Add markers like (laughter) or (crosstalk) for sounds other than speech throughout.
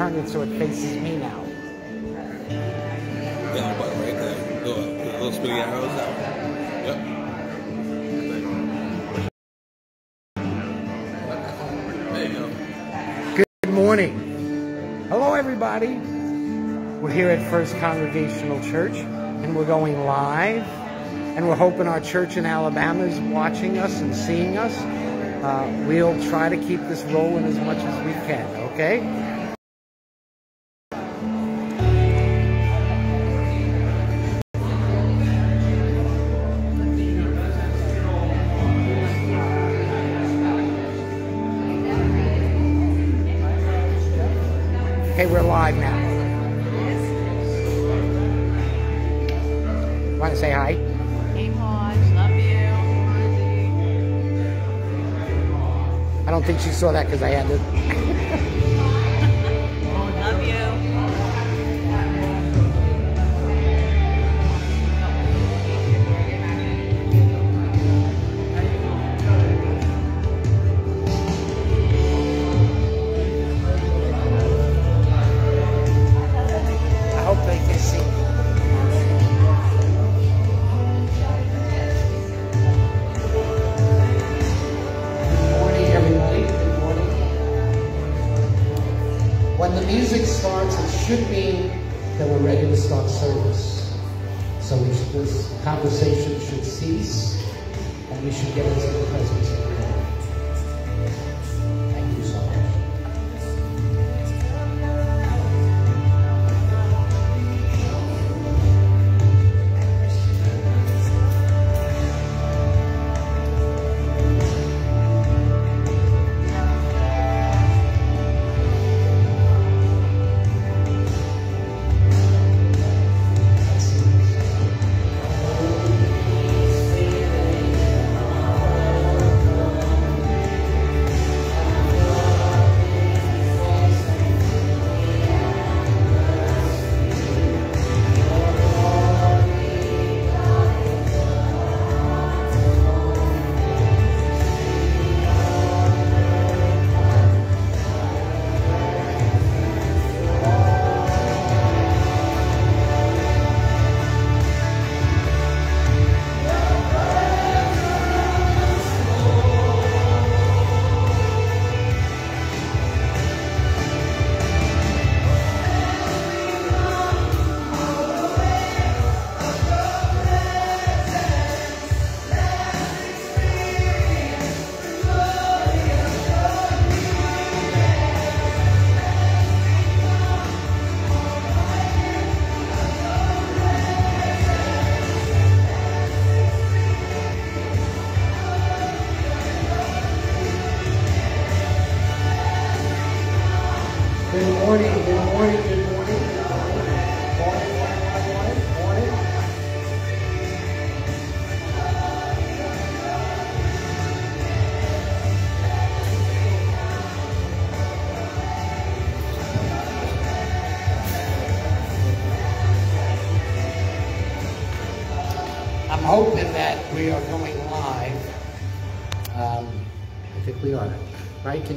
turn it so it faces me now. Yeah, but right there. Do it. Put little spinning arrows out. Yep. There you go. Good morning. Hello, everybody. We're here at First Congregational Church, and we're going live. And we're hoping our church in Alabama is watching us and seeing us. Uh, we'll try to keep this rolling as much as we can? Okay, saw that because I had to.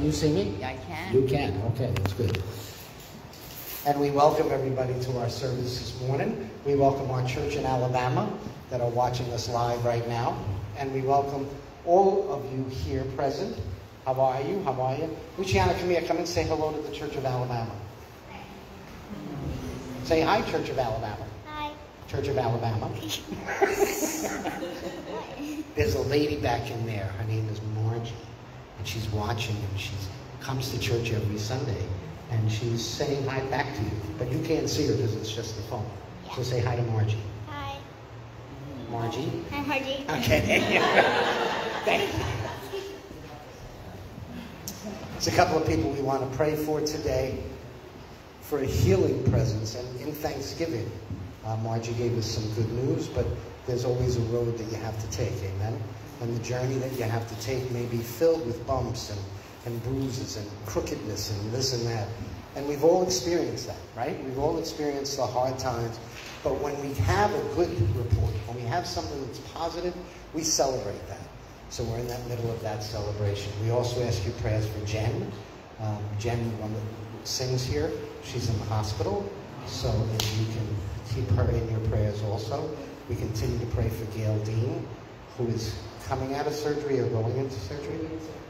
You see me? I can. You can, okay, that's good. And we welcome everybody to our service this morning. We welcome our church in Alabama that are watching us live right now. And we welcome all of you here present. How are you? How are you? Luciana, come here. Come and say hello to the Church of Alabama. Say hi, Church of Alabama. Hi. Church of Alabama. (laughs) There's a lady back in there. Her name is Margie. And she's watching and she comes to church every Sunday. And she's saying hi back to you. But you can't see her because it's just the phone. So say hi to Margie. Hi. Margie? Hi, Margie. Okay. Thank you. Thank you. There's a couple of people we want to pray for today for a healing presence and in Thanksgiving. Uh, Margie gave us some good news, but there's always a road that you have to take, amen? And the journey that you have to take may be filled with bumps and, and bruises and crookedness and this and that. And we've all experienced that, right? We've all experienced the hard times. But when we have a good report, when we have something that's positive, we celebrate that. So we're in that middle of that celebration. We also ask you prayers for Jen. Um, Jen, the one that sings here, she's in the hospital, so if you can keep her in your prayers also. We continue to pray for Gail Dean, who is coming out of surgery or going into surgery.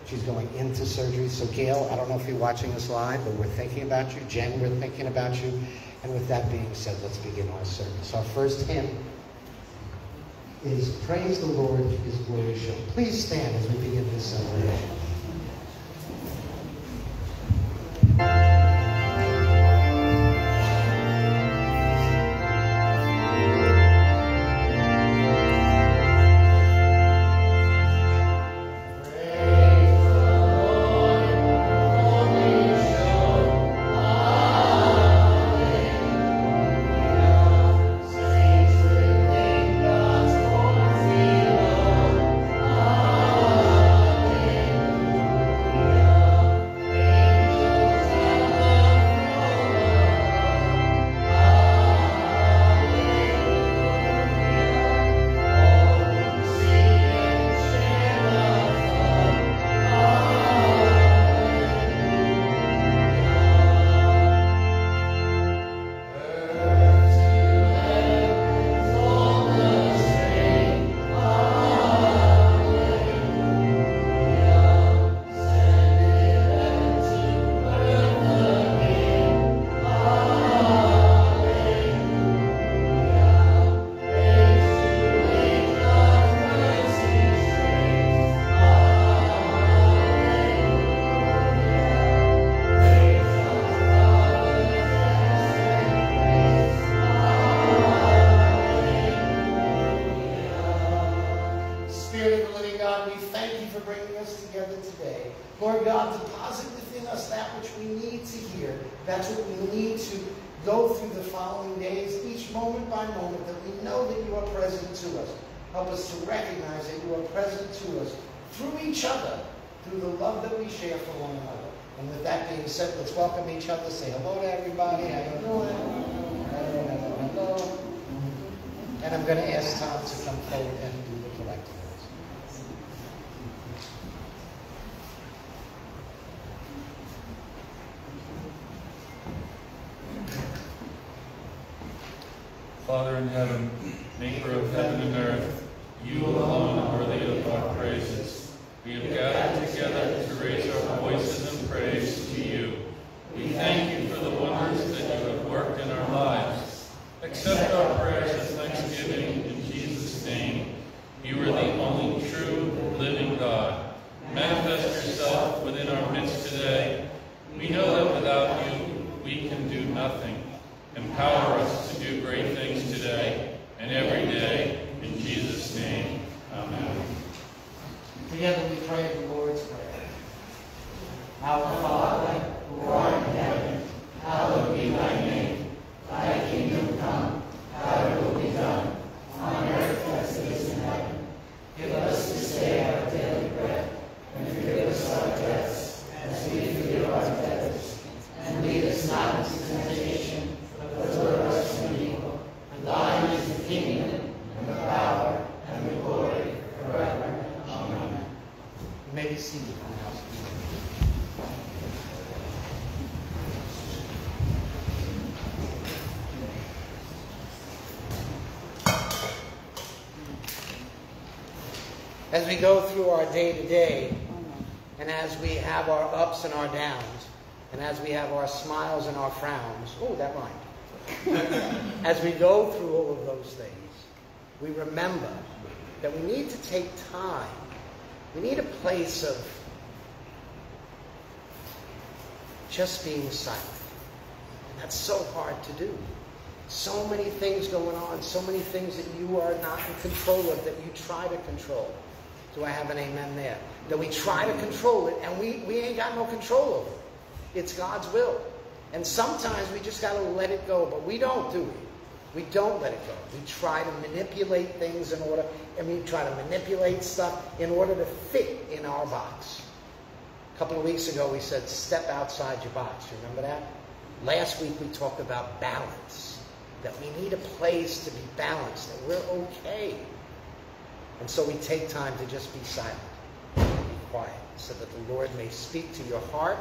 She's going into surgery. So, Gail, I don't know if you're watching us live, but we're thinking about you. Jen, we're thinking about you. And with that being said, let's begin our service. Our first hymn is Praise the Lord, His glory show. Please stand as we begin this celebration. Father in heaven, maker of heaven and earth, you alone are worthy of our praises. We have gathered together to raise our voices in praise to you. We thank you for the wonders that you have worked in our lives. Accept our prayers of thanksgiving in Jesus' name. You are the only true, living God. Manifest yourself within our midst today. We know that without you, we can do nothing. Empower us to do great things and every day. In Jesus' name, amen. Together we pray the Lord's Prayer. Our Father, who art in heaven, hallowed be thy name. Thy kingdom come, thy will be done, on earth as it is in heaven. Give us this day our daily bread, and forgive us our debts, as we forgive our debtors. And lead us not into temptation, but deliver us from evil. For thine is the kingdom, and the power, and the glory, forever. Amen. You may be seated in the house. As we go through our day to day, and as we have our ups and our downs, and as we have our smiles and our frowns, oh, that rhymed. (laughs) as we go through all of those things, we remember that we need to take time. We need a place of just being silent. And that's so hard to do. So many things going on, so many things that you are not in control of that you try to control. Do I have an amen there? That we try to control it and we, we ain't got no control over it. It's God's will. And sometimes we just got to let it go, but we don't, do we? We don't let it go. We try to manipulate things in order, and we try to manipulate stuff in order to fit in our box. A couple of weeks ago, we said, step outside your box. Remember that? Last week, we talked about balance. That we need a place to be balanced, that we're okay. And so we take time to just be silent, be quiet, so that the Lord may speak to your heart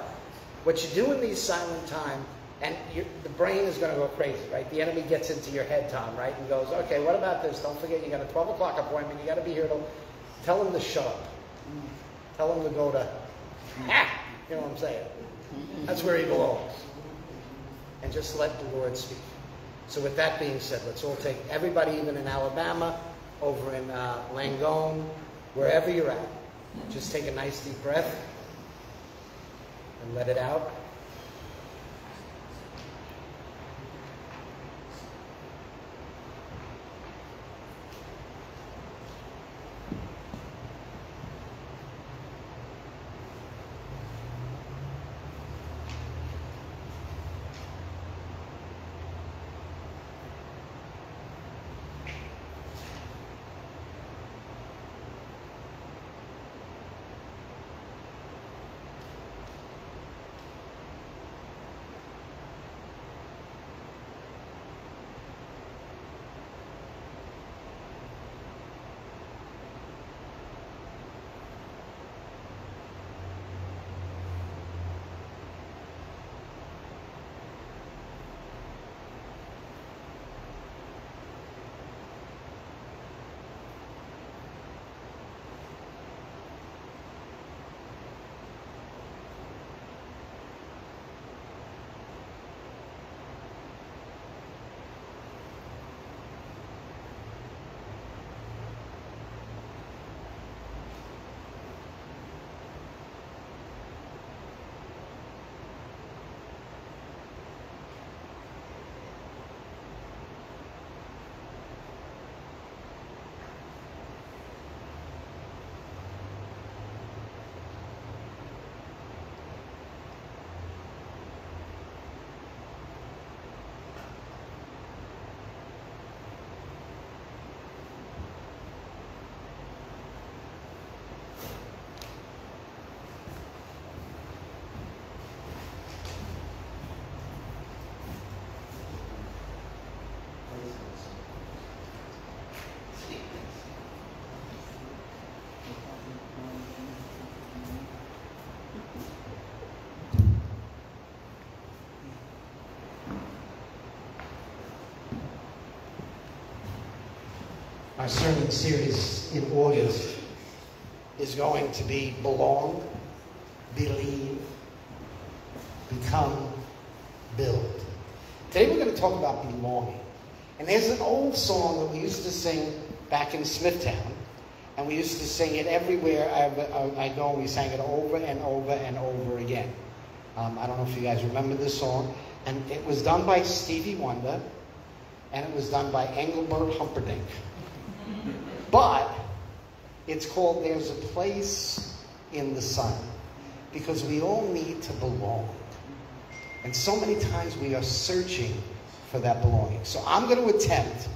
What you do in these silent time, and the brain is going to go crazy, right? The enemy gets into your head, Tom, right? And goes, okay, what about this? Don't forget, you got a 12 o'clock appointment. You got to be here till. Tell him to shut up. Tell him to go to. Ah, (laughs) you know what I'm saying? That's where he belongs. And just let the Lord speak. So with that being said, let's all take everybody, even in Alabama, over in uh, Langone, wherever you're at, just take a nice deep breath and let it out. Our sermon series in August is going to be Belong, Believe, Become, Build. Today we're going to talk about belonging. And there's an old song that we used to sing back in Smithtown. And we used to sing it everywhere I, I, I go. We sang it over and over and over again. Um, I don't know if you guys remember this song. And it was done by Stevie Wonder. And it was done by Engelbert Humperdinck. But it's called There's a Place in the Sun because we all need to belong. And so many times we are searching for that belonging. So I'm going to attempt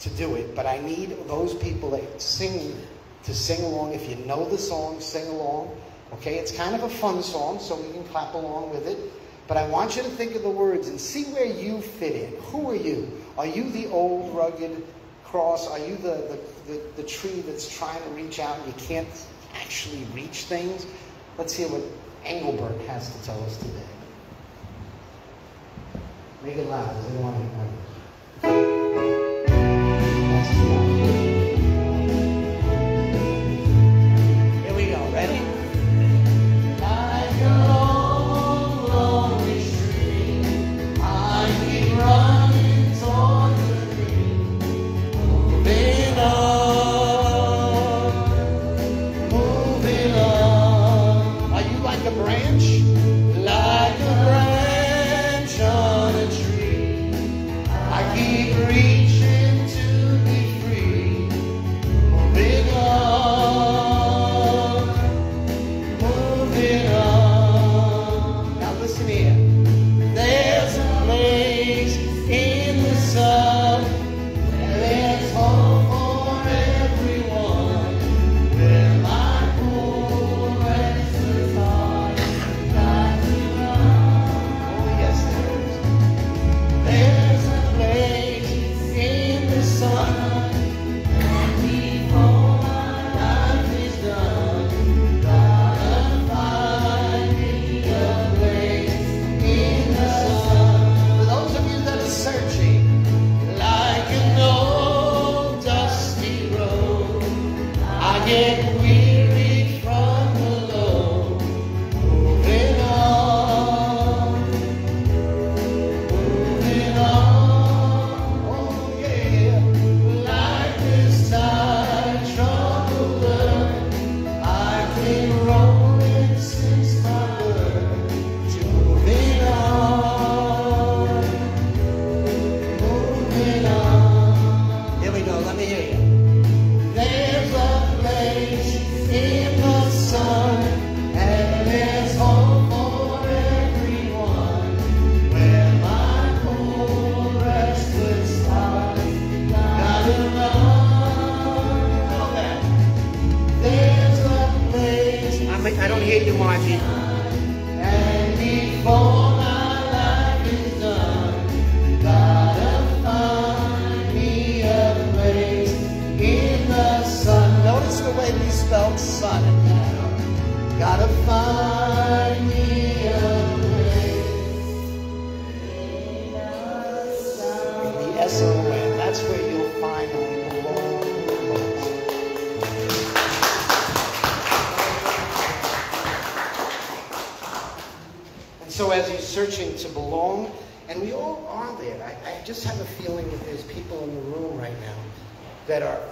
to do it, but I need those people that sing to sing along. If you know the song, sing along. Okay, it's kind of a fun song, so we can clap along with it. But I want you to think of the words and see where you fit in. Who are you? Are you the old, rugged cross? Are you the, the, the, the tree that's trying to reach out and you can't actually reach things? Let's hear what Engelbert has to tell us today. Make it loud. Does anyone hear That's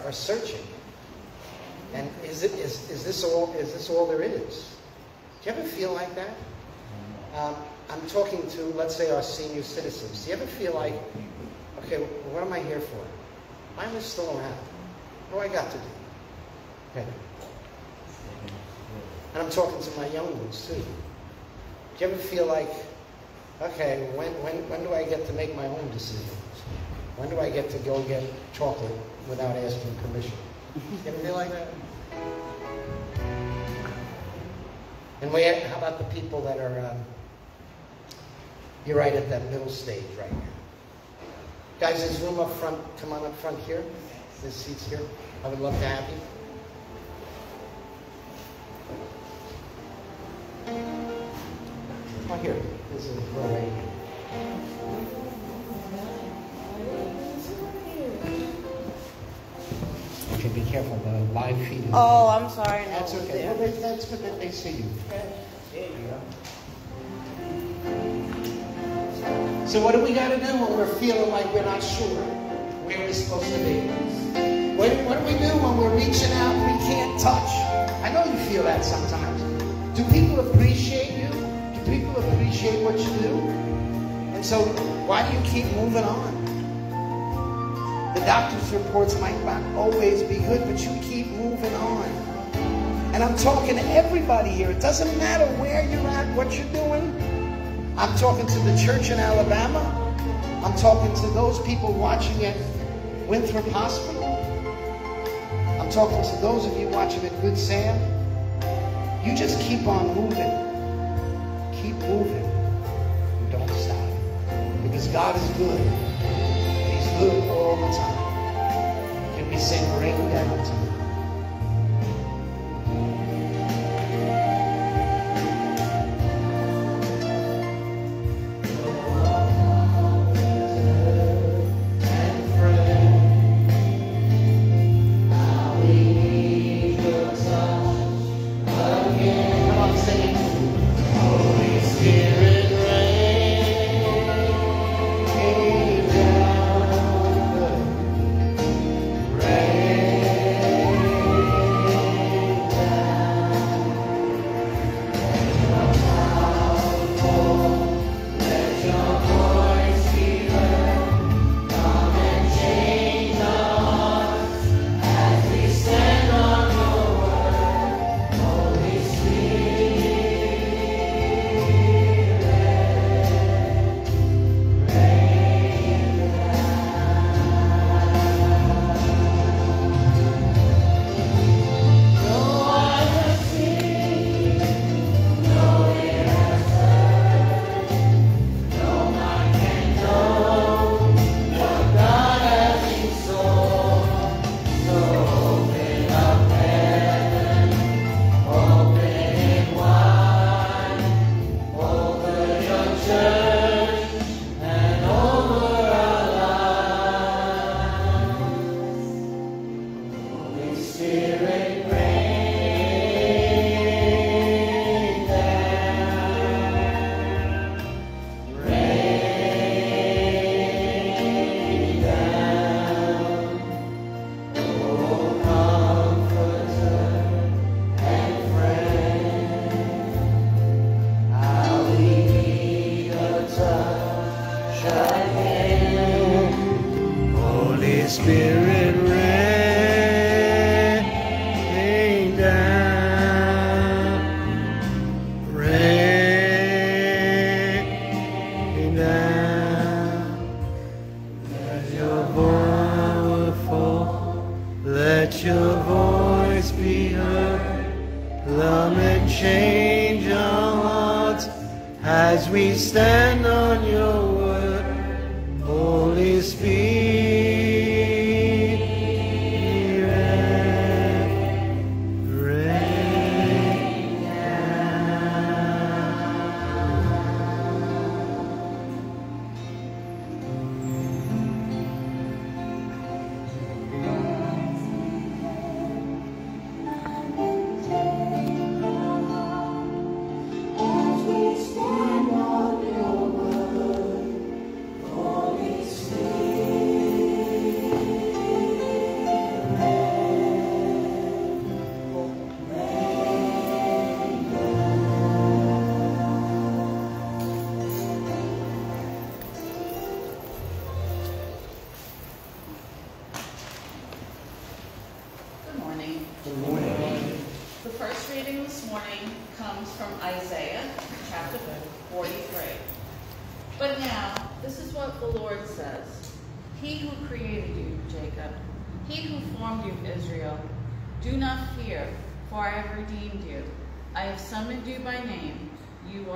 are, searching. And is, it, is, is, this all, is this all there is? Do you ever feel like that? Um, I'm talking to, let's say, our senior citizens. Do you ever feel like, okay, what am I here for? Why am I still around? What do I got to do? Okay. And I'm talking to my young ones too. Do you ever feel like, okay, when, when, when do I get to make my own decisions? When do I get to go get chocolate without asking permission? Feel like that? And we, how about the people that are, um, you're right at that middle stage right now. Guys, there's room up front. Come on up front here. There's seats here. I would love to have you. Come on here. This is right here. Okay, be careful. The live feed is. Oh, I'm sorry. No, That's okay. Well, they, that's good that they see you. There you go. So what do we got to do when we're feeling like we're not sure where we're supposed to be? What, what do we do when we're reaching out and we can't touch? I know you feel that sometimes. Do people appreciate you? Do people appreciate what you do? And so why do you keep moving on? Doctor's reports might not always be good, but you keep moving on. And I'm talking to everybody here. It doesn't matter where you're at, what you're doing. I'm talking to the church in Alabama. I'm talking to those people watching at Winthrop Hospital. I'm talking to those of you watching at Good Sam. You just keep on moving. Keep moving. Don't stop. Because God is good. He's good all the time. We rain down And rain down, rain down. Let your voice let your voice be heard. Change as we stand.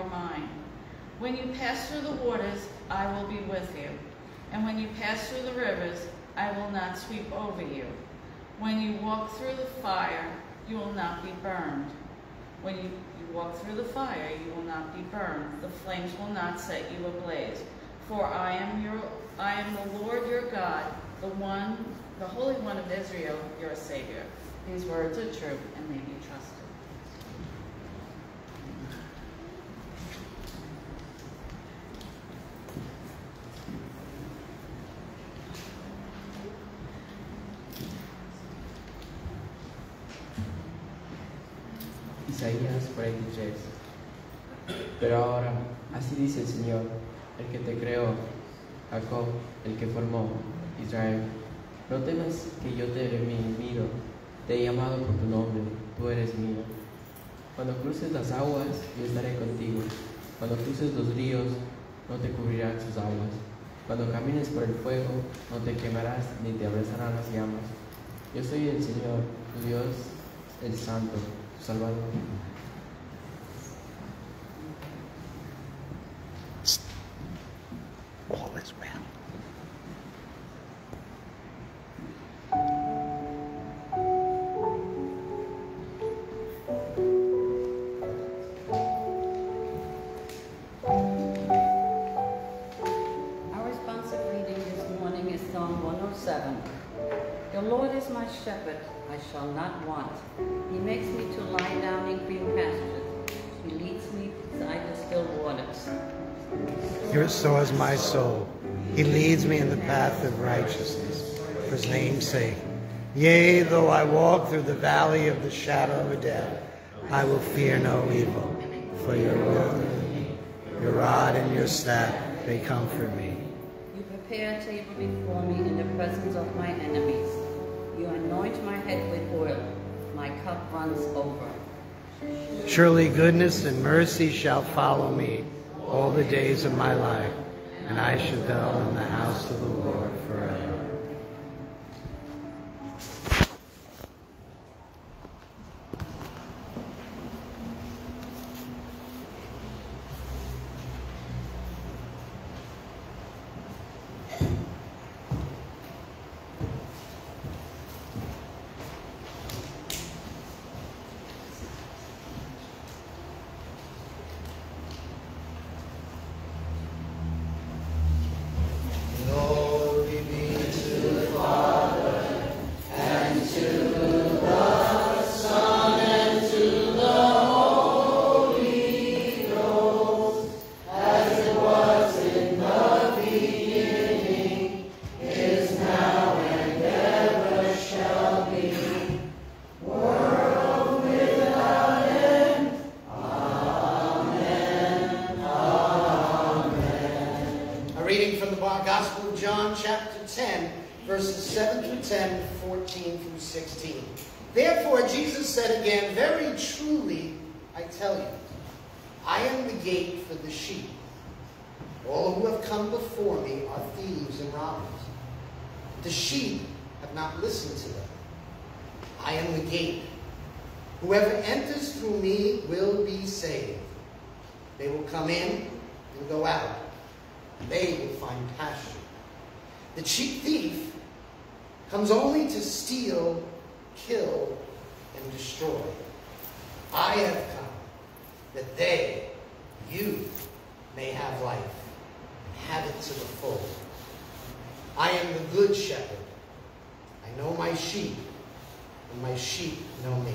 Are mine. When you pass through the waters, I will be with you. And when you pass through the rivers, I will not sweep over you. When you walk through the fire, you will not be burned. When you, you walk through the fire, you will not be burned. The flames will not set you ablaze. For I am your I am the Lord your God, the one, the Holy One of Israel, your Savior. These words are true and may be trusted. Así dice el Señor, el que te creó, Jacob, el que formó, Israel. No temas que yo te mi- miro, te he llamado por tu nombre, tú eres mío. Cuando cruces las aguas, yo estaré contigo. Cuando cruces los ríos, no te cubrirán sus aguas. Cuando camines por el fuego, no te quemarás ni te abrazarán las llamas. Yo soy el Señor, tu Dios, el Santo, tu Salvador. The Lord is my shepherd, I shall not want. He makes me to lie down in green pastures. He leads me beside the still waters. Your so is my soul. He leads me in the path of righteousness for his name's sake. Yea, though I walk through the valley of the shadow of death, I will fear no evil, for your will, your rod and your staff, they comfort me. You prepare a table before me in the presence of my enemies. You anoint my head with oil. My cup runs over. Surely goodness and mercy shall follow me all the days of my life, and I shall dwell in the house of the Lord forever. Gospel of John, chapter 10, verses 7 through 10, 14 through 16. Therefore, Jesus said again, Very truly, I tell you, I am the gate for the sheep. All who have come before me are thieves and robbers. The sheep have not listened to them. I am the gate. Whoever enters through me will be saved. They will come in and go out. They will find pasture. The cheap thief comes only to steal, kill, and destroy. I have come that they, you, may have life, and have it to the full. I am the good shepherd. I know my sheep, and my sheep know me.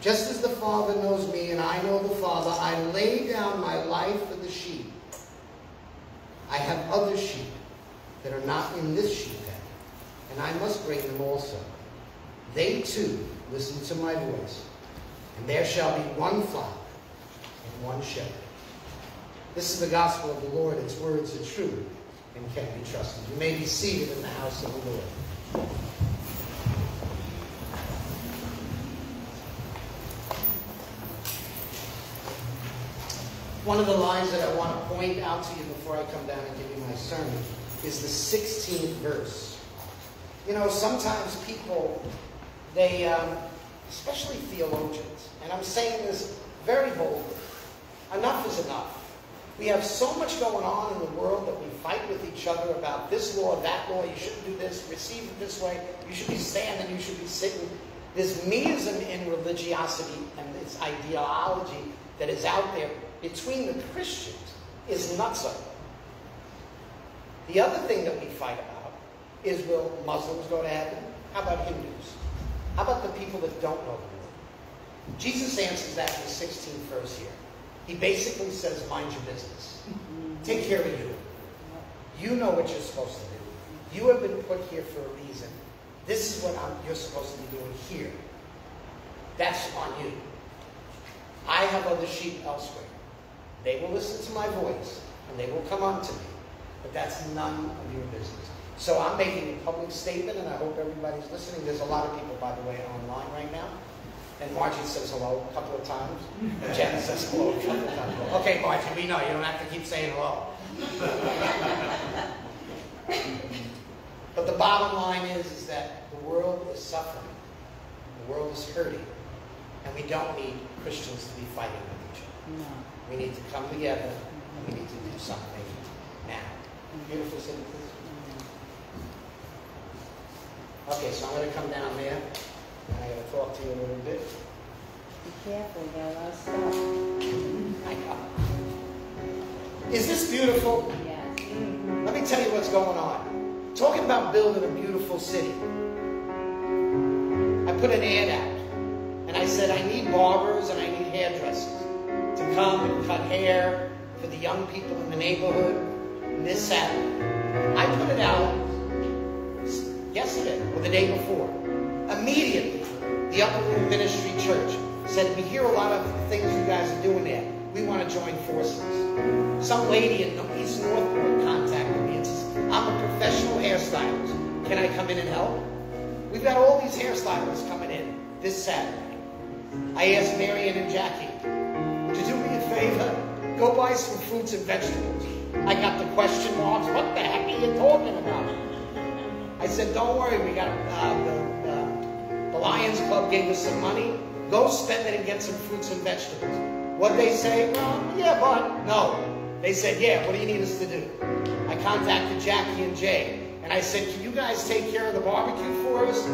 Just as the Father knows me, and I know the Father, I lay down my life for the sheep. I have other sheep that are not in this sheep pen, and I must bring them also. They too listen to my voice, and there shall be one flock and one shepherd. This is the gospel of the Lord. Its words are true and can be trusted. You may be seated in the house of the Lord. One of the lines that I want to point out to you before I come down and give you my sermon is the 16th verse. You know, sometimes people, they, um, especially theologians, and I'm saying this very boldly, enough is enough. We have so much going on in the world that we fight with each other about this law, that law, you shouldn't do this, receive it this way, you should be standing, you should be sitting. This meism in religiosity and this ideology that is out there between the Christians is nutso. The other thing that we fight about is will Muslims go to heaven? How about Hindus? How about the people that don't know the Lord? Jesus answers that in the 16th verse here. He basically says, mind your business. Take care of you. You know what you're supposed to do. You have been put here for a reason. This is what I'm, you're supposed to be doing here. That's on you. I have other sheep elsewhere. They will listen to my voice, and they will come unto me. But that's none of your business. So I'm making a public statement, and I hope everybody's listening. There's a lot of people, by the way, online right now. And Margie says hello a couple of times. And Jen says hello a couple of times. Okay, Margie, we know. You don't have to keep saying hello. but the bottom line is, is that the world is suffering. The world is hurting. And we don't need Christians to be fighting with each other. No. We need to come together and we need to do something now. Beautiful city. Okay, so I'm going to come down there and I'm going to talk to you a little bit. Be careful, there are a lot of stuff. I know. Is this beautiful? Yes. Let me tell you what's going on. Talking about building a beautiful city. I put an ad out and I said I need barbers and I need hairdressers come and cut hair for the young people in the neighborhood this Saturday. I put it out yesterday or the day before. Immediately, the Upper Room Ministry Church said, We hear a lot of things you guys are doing there. We want to join forces. Some lady in East Northport contacted me and says, I'm a professional hairstylist. Can I come in and help? We've got all these hairstylists coming in this Saturday. I asked Marion and Jackie, favor? Go buy some fruits and vegetables. I got the question marks. What the heck are you talking about? I said, don't worry. We got uh, the, the, the Lions Club gave us some money. Go spend it and get some fruits and vegetables. What they say? Well, yeah, but no. They said, yeah. What do you need us to do? I contacted Jackie and Jay, and I said, can you guys take care of the barbecue for us?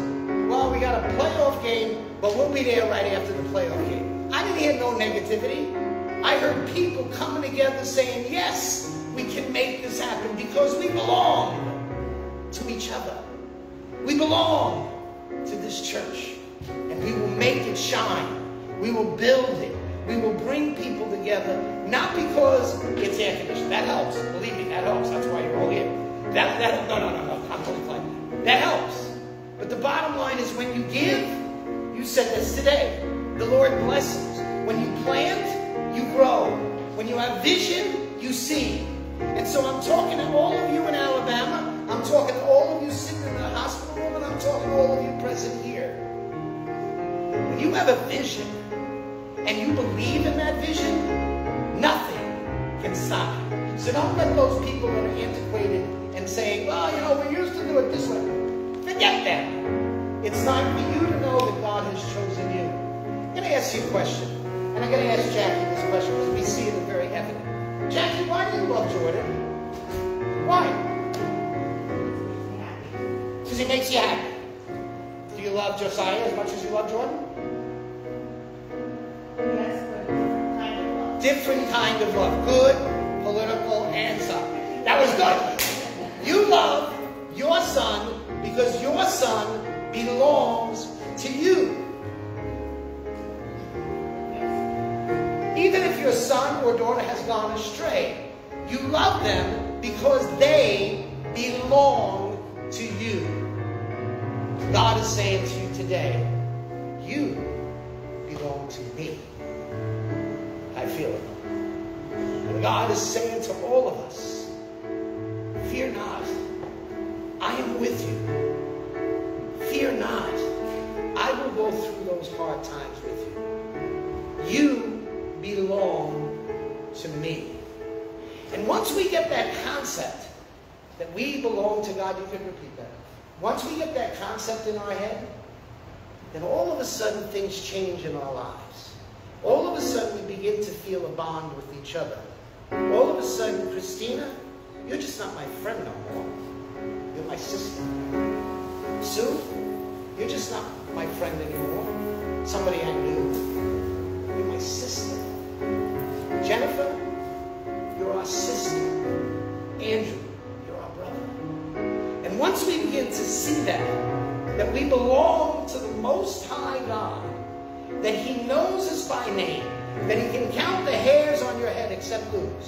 Well, we got a playoff game, but we'll be there right after the playoff game. I didn't hear no negativity. I heard people coming together saying, yes, we can make this happen because we belong to each other. We belong to this church. And we will make it shine. We will build it. We will bring people together, not because it's air conditioned. That helps. Believe me, that helps. That's why you're all here. That, that, no, no, no, no. I'm totally fine. That helps. But the bottom line is when you give, you said this today, the Lord blesses. When you plant, you grow. When you have vision, you see. And so I'm talking to all of you in Alabama. I'm talking to all of you sitting in the hospital room, and I'm talking to all of you present here. When you have a vision and you believe in that vision, nothing can stop you. So don't let those people that are antiquated and saying, well, you know, we used to do it this way. Forget that. It's time for you to know that God has chosen you. I'm going to ask you a question. And I'm going to ask Jackie this question because we see it very evident. Jackie, why do you love Jordan? Why? Because he makes you happy. Do you love Josiah as much as you love Jordan? Yes, but kind of love. different kind of love. Good political answer. That was good. You love your son because your son belongs to you. Even if your son or daughter has gone astray, you love them because they belong to you. God is saying to you today, you belong to me. I feel it. And God is saying to all of us, fear not. I am with you. Fear not. I will go through those hard times with you. You belong to me. And once we get that concept that we belong to God, you can repeat that. Once we get that concept in our head, then all of a sudden things change in our lives. All of a sudden we begin to feel a bond with each other. All of a sudden, Christina, you're just not my friend no more. You're my sister. Sue, you're just not my friend anymore. Somebody I knew. You're my sister. Jennifer, you're our sister. Andrew, you're our brother. And once we begin to see that, that we belong to the Most High God, that He knows us by name, that He can count the hairs on your head except yours,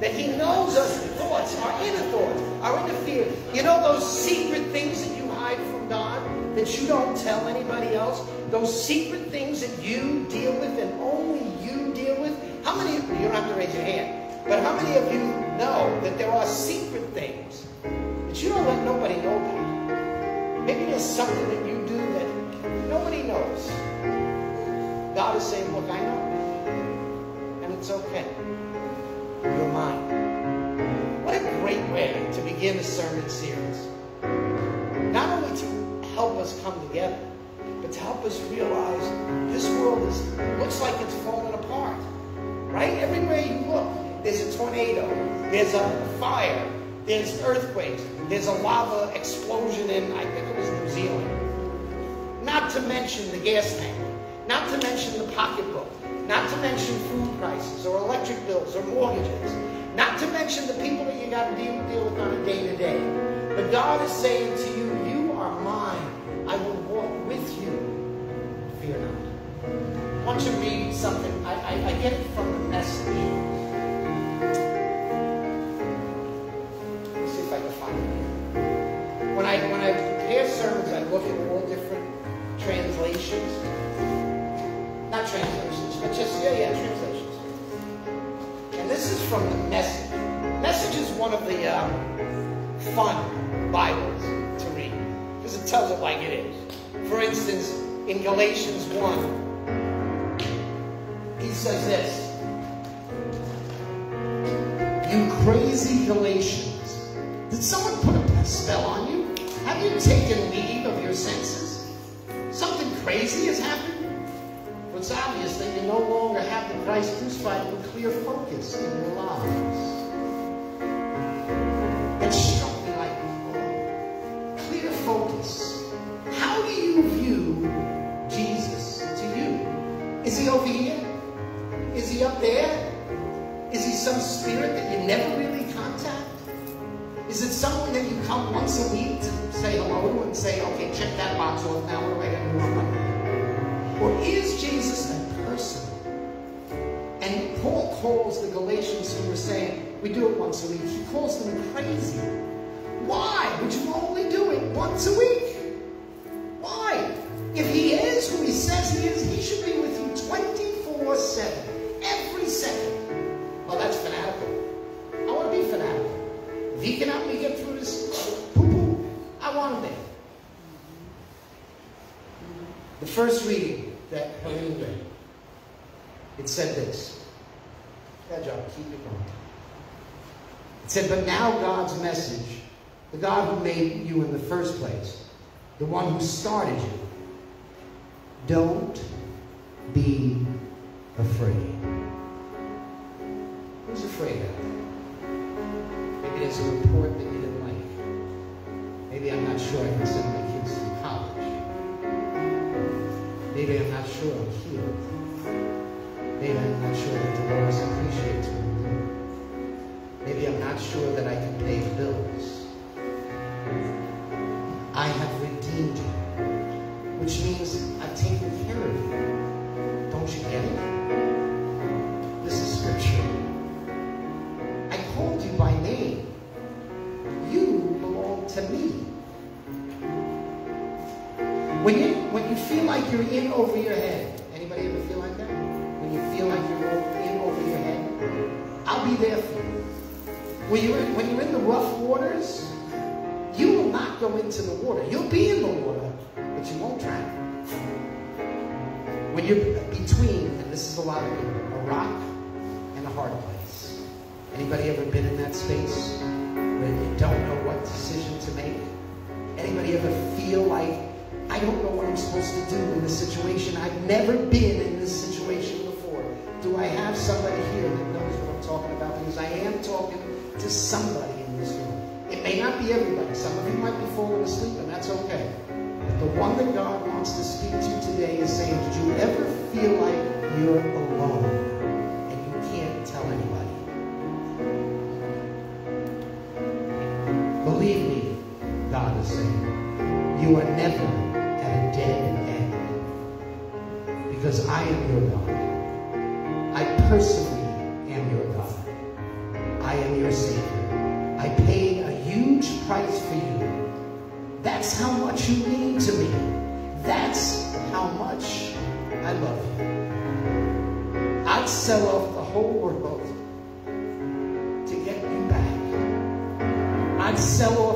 that He knows us thoughts, our inner thoughts, our inner fear. You know those secret things that you hide from God, that you don't tell anybody else? Those secret things that you deal with and How many of you, you don't have to raise your hand, but how many of you know that there are secret things that you don't let nobody know about? Maybe there's something that you do that nobody knows. God is saying, look, I know. And it's okay. You're mine. What a great way to begin a sermon series. Not only to help us come together, but to help us realize this world is looks like it's falling apart. Right? Everywhere you look, there's a tornado, there's a fire, there's earthquakes, there's a lava explosion in, I think it was New Zealand. Not to mention the gas tank. Not to mention the pocketbook. Not to mention food prices or electric bills or mortgages. Not to mention the people that you got to deal, with on a day to day. But God is saying to you, translations. Not translations, but just yeah, yeah, translations. And this is from the message. Message is one of the um, fun Bibles to read because it tells it like it is. For instance, in Galatians 1, he says this. You crazy Galatians. Did someone put a spell on you? Have you taken leave of your senses? Something crazy has happened? It's obvious that you no longer have the Christ crucified with clear focus in your lives. It struck me like, oh, clear focus. How do you view Jesus to you? Is he over here? Is he up there? Is he some spirit that you never really contact? Is it someone that you come once a week to and say, okay, check that box off now, I got to do on Or is Jesus a person? And Paul calls the Galatians who were saying, we do it once a week, he calls them crazy. Why would you only do it once a week? First reading that Helene read, it said this. Good job, keep it going. It said, but now God's message, the God who made you in the first place, the one who started you, don't be afraid? Who's afraid of? Maybe there's a report that you didn't like. Maybe I'm not sure I can send Maybe I'm not sure I'm healed. Maybe I'm not sure that the appreciates what I'm doing. Maybe I'm not sure that I can pay bills. I have into the water. You'll be in the water, but you won't drown. When you're between, and this is a lot of people, a rock and a hard place. Anybody ever been in that space where you don't know what decision to make? Anybody ever feel like I don't know what I'm supposed to do in this situation? I've never been in this situation before. Do I have somebody here that knows what I'm talking about? Because I am talking to somebody be everybody. Some of you might be falling asleep, and that's okay. But the one that God wants to speak to today is saying, Did you ever feel like you're alone and you can't tell anybody? Believe me, God is saying, you are never at a dead end. Because I am your God. I personally That's how much you mean to me. That's how much I love you. I'd sell off the whole world to get you back. I'd sell off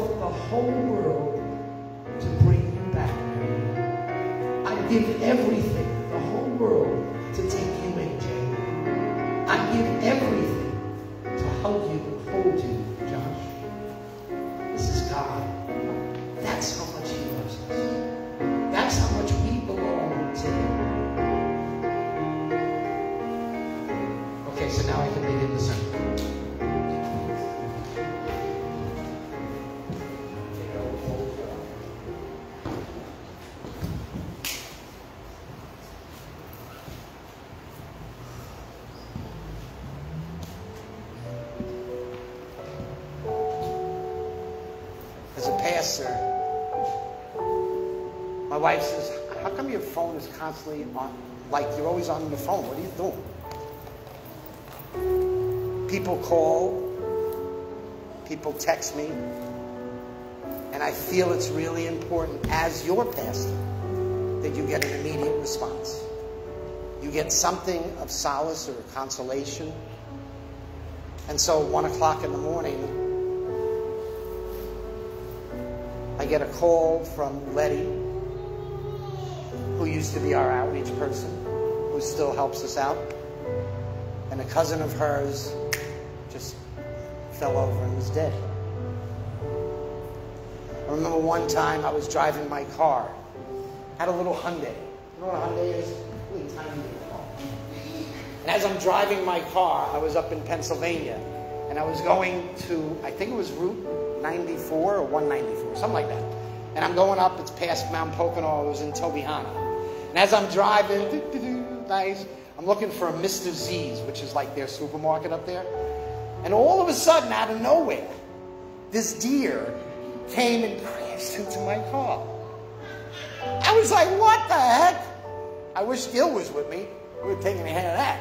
A pastor, my wife says, How come your phone is constantly on? Like you're always on the phone. What are you doing? People call, people text me, and I feel it's really important as your pastor that you get an immediate response. You get something of solace or consolation. And so, one o'clock in the morning, I get a call from Letty, who used to be our outreach person, who still helps us out. And a cousin of hers just fell over and was dead. I remember one time I was driving my car, had a little Hyundai. You know what a Hyundai is? Really tiny car. And as I'm driving my car, I was up in Pennsylvania, and I was going to, I think it was Route 94 or 194, something like that. And I'm going up, it's past Mount Pocono, it was in Tobyhanna. And as I'm driving, nice, I'm looking for a Mr. Z's, which is like their supermarket up there. And all of a sudden, out of nowhere, this deer came and crashed into my car. I was like, what the heck? I wish Gil was with me. We would have taken a hand of that.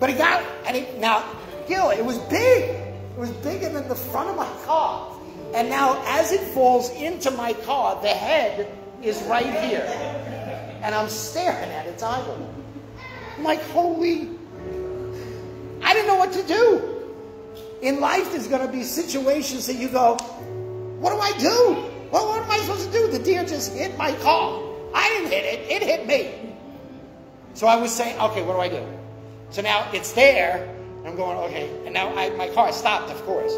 But he got, and he, now, Gil, it was big. It was bigger than the front of my car. And now, as it falls into my car, the head is right here. And I'm staring at its eyeball. I'm like, holy. I didn't know what to do. In life, there's going to be situations that you go, what do I do? Well, what am I supposed to do? The deer just hit my car. I didn't hit it, it hit me. So I was saying, okay, what do I do? So now it's there. I'm going, okay. And now I, my car stopped, of course.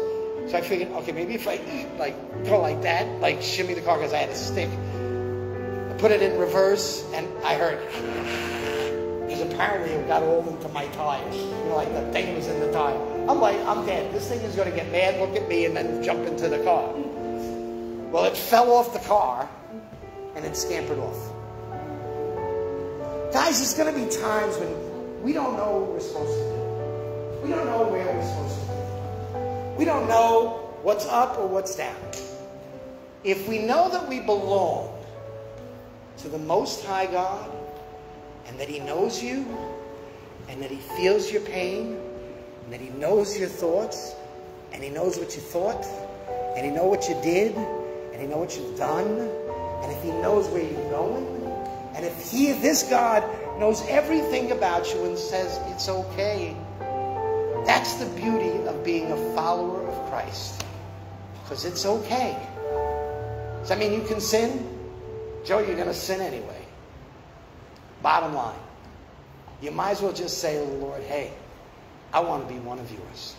So I figured, okay, maybe if I like go like that, like shimmy the car because I had a stick, I put it in reverse, and I heard because apparently it got all into my tires. You know, like the thing was in the tire. I'm like, I'm dead. This thing is going to get mad, look at me, and then jump into the car. Well, it fell off the car and it scampered off. Guys, there's going to be times when we don't know what we're supposed to do. We don't know where we're supposed to. We don't know what's up or what's down. If we know that we belong to the Most High God and that He knows you and that He feels your pain and that He knows your thoughts and He knows what you thought and He knows what you did and He knows what you've done and if He knows where you're going and if He, this God, knows everything about you and says it's okay, that's the beauty of being a follower of Christ because it's okay. Does that mean you can sin? Joe, you're going to sin anyway. Bottom line, you might as well just say to the Lord, hey, I want to be one of yours.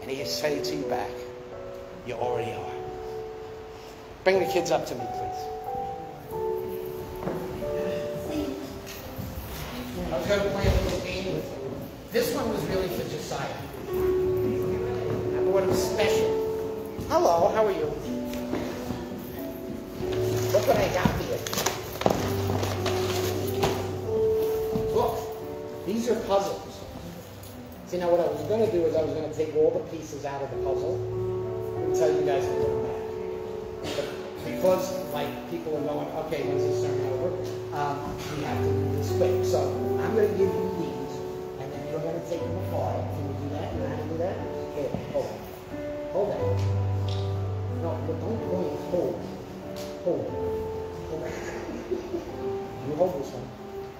And he say to you back, you already are. Bring the kids up to me, please. I was going to play a little game with you. This one was really for thought it was special. Hello, how are you? Look what I got here. Look, these are puzzles. See, now what I was going to do is I was going to take all the pieces out of the puzzle and tell you guys put them back. But because, like, people are going, okay, when's this sermon over? Um, we have to do this quick. So I'm going to give you you're going to take them apart. Can you do that? How to do that? Here, hold on. Hold that. No, but don't point. Hold. Hold. Hold that. (laughs) You hold this one.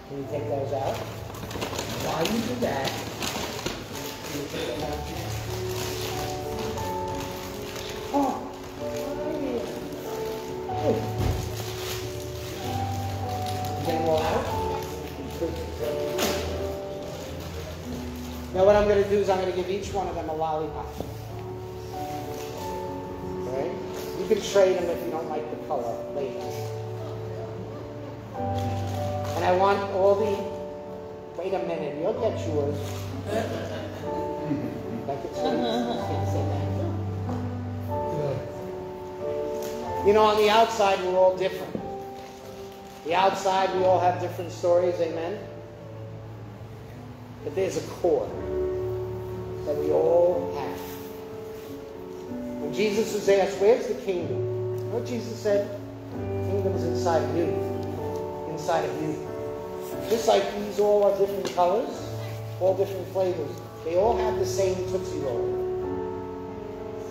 Can you take those out? While you do that, you take them out. Going to do is I'm going to give each one of them a lollipop. Okay? You can trade them if you don't like the color later. And I want all the, wait a minute, you'll get yours. (laughs) Like it's can't say that. You know, on the outside, we're all different. The outside, we all have different stories, amen? But there's a core that we all have. When Jesus was asked, Where's the kingdom? You know what Jesus said? The kingdom is inside of you. Inside of you. Just like these all are different colors, all different flavors, they all have the same Tootsie Roll.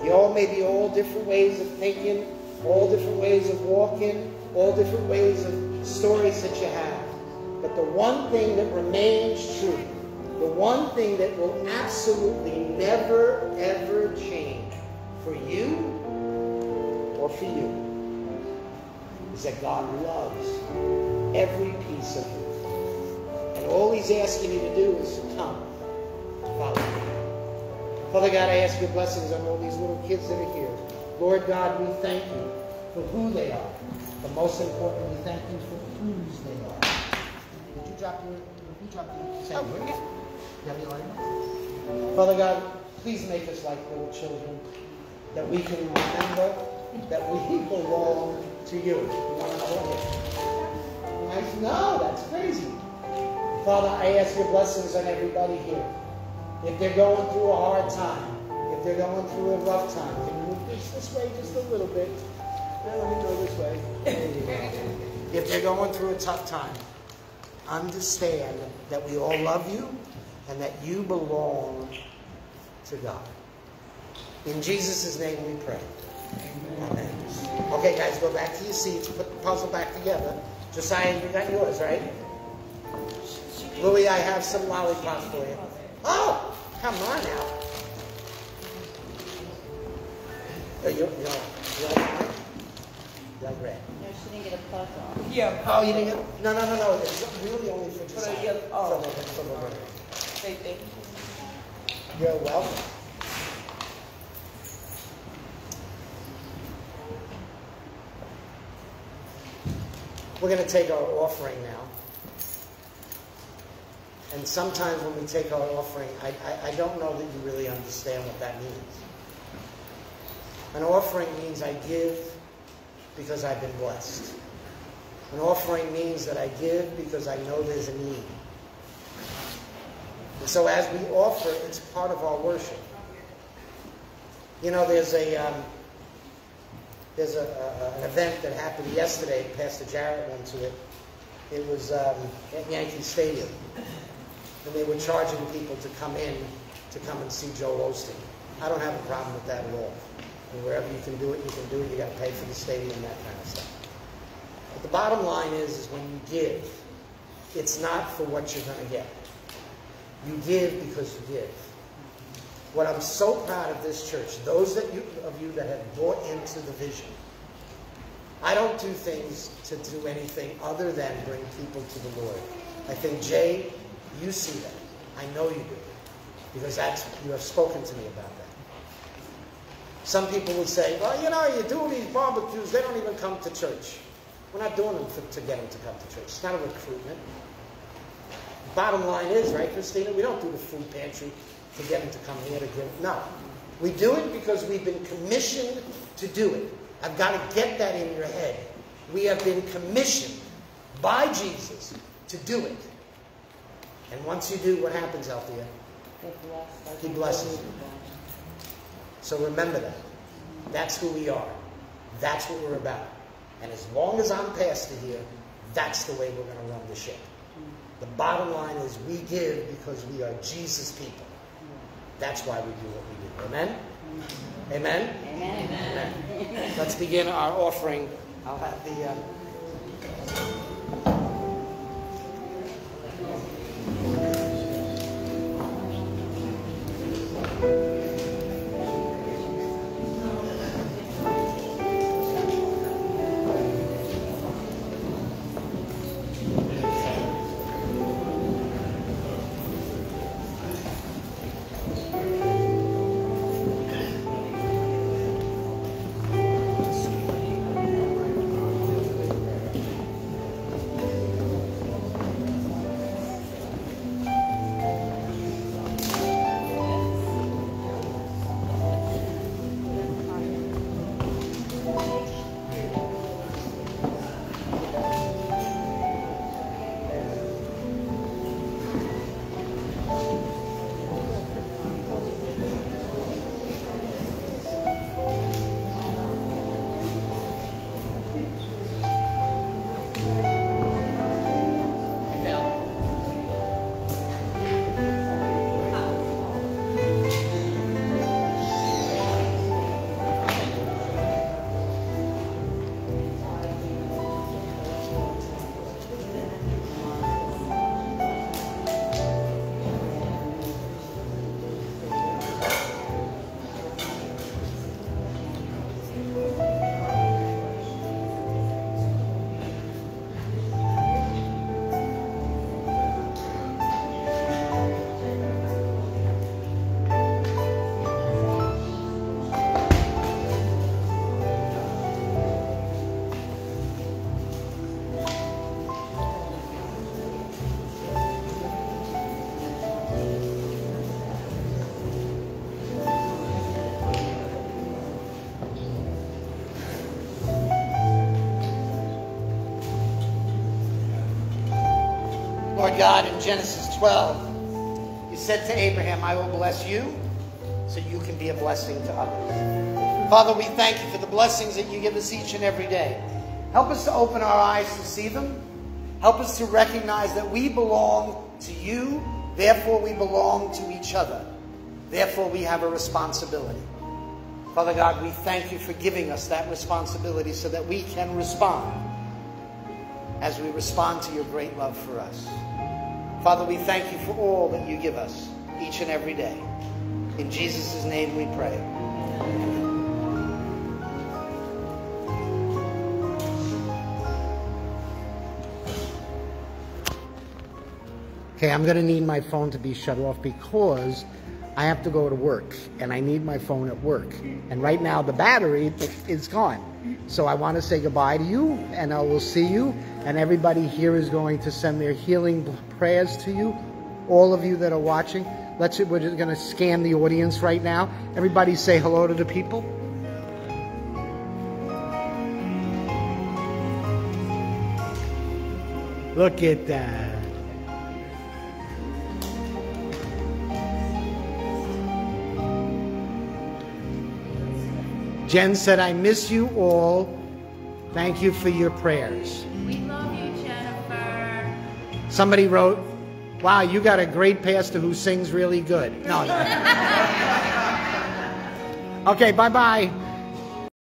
You all may be all different ways of thinking, all different ways of walking, all different ways of stories that you have. But the one thing that remains true, the one thing that will absolutely never, ever change for you or for you is that God loves every piece of you. And all He's asking you to do is to come, follow me. Father God, I ask your blessings on all these little kids that are here. Lord God, we thank you for who they are. But most importantly, we thank you for whose they are. Did you drop your, you dropped your your lighter? Father God, please make us like little children, that we can remember that we belong to you. Want know? No, that's crazy. Father, I ask your blessings on everybody here. If they're going through a hard time, if they're going through a rough time, can you move this way just a little bit? Let me go this way. If they're going through a tough time, understand that we all love you and that you belong to God. In Jesus' name we pray. Amen. Okay, guys, go back to your seats. Put the puzzle back together. Josiah, you got yours, right? Louis, I have some lollipops for you. Oh, come on now. Oh, you, you, you like? You like red? No, she didn't get a puzzle. Yeah. Oh, you didn't get, no, no, no, no. It's really only for For the Josiah. yellow- oh. From the- from the red. Say thank you. You're welcome. We're going to take our offering now. And sometimes when we take our offering, I, I, I don't know that you really understand what that means. An offering means I give because I've been blessed. An offering means that I give because I know there's a need. And so as we offer, it's part of our worship. You know, there's a um, there's a, a, an event that happened yesterday. Pastor Jarrett went to it. It was um, at Yankee Stadium, and they were charging people to come in to come and see Joel Osteen. I don't have a problem with that at all. And wherever you can do it, you can do it. You got to pay for the stadium, that kind of stuff. But the bottom line is, is when you give, it's not for what you're going to get. You give because you give. What I'm so proud of this church, those that you, of you that have bought into the vision, I don't do things to do anything other than bring people to the Lord. I think, Jay, you see that. I know you do. Because that's, you have spoken to me about that. Some people would say, well, you know, you do these barbecues, they don't even come to church. We're not doing them for, to get them to come to church. It's not a recruitment. Bottom line is, right, Christina, we don't do the food pantry to get them to come here to give. No. We do it because we've been commissioned to do it. I've got to get that in your head. We have been commissioned by Jesus to do it. And once you do, what happens, Althea? He blesses you. So remember that. That's who we are. That's what we're about. And as long as I'm pastor here, that's the way we're going to run the ship. The bottom line is we give because we are Jesus people. That's why we do what we do. Amen? Amen? Amen. Amen. Let's begin our offering. I'll have the. Uh... God, in Genesis 12, you said to Abraham, I will bless you so you can be a blessing to others. Father, we thank you for the blessings that you give us each and every day. Help us to open our eyes to see them. Help us to recognize that we belong to you, therefore we belong to each other. Therefore we have a responsibility. Father God, we thank you for giving us that responsibility so that we can respond as we respond to your great love for us. Father, we thank you for all that you give us each and every day. In Jesus' name we pray. Okay, I'm going to need my phone to be shut off because I have to go to work and I need my phone at work. And right now the battery is gone. So I want to say goodbye to you and I will see you. And everybody here is going to send their healing prayers to you all of you that are watching. Let's. We're just going to scan the audience right now. Everybody say hello to the people. Look at that. Jen said, I miss you all. Thank you for your prayers. We love you, Jennifer. Somebody wrote, Wow, you got a great pastor who sings really good. No, no. (laughs) okay, bye bye.